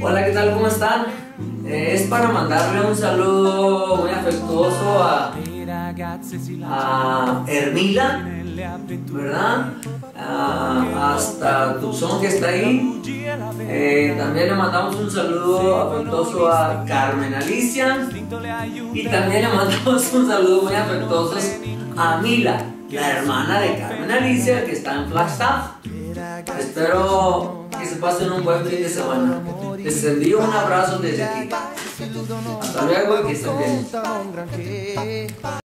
Hola, ¿qué tal? ¿Cómo están? Eh, es para mandarle un saludo muy afectuoso a, a Hermila, ¿verdad? Hasta Tuzón que está ahí. Eh, también le mandamos un saludo afectuoso a Carmen Alicia. Y también le mandamos un saludo muy afectuoso a Mila, la hermana de Carmen Alicia, que está en Flagstaff. Espero que se pasen un buen fin de semana. Les envío un abrazo desde aquí. Hasta luego y que estén bien.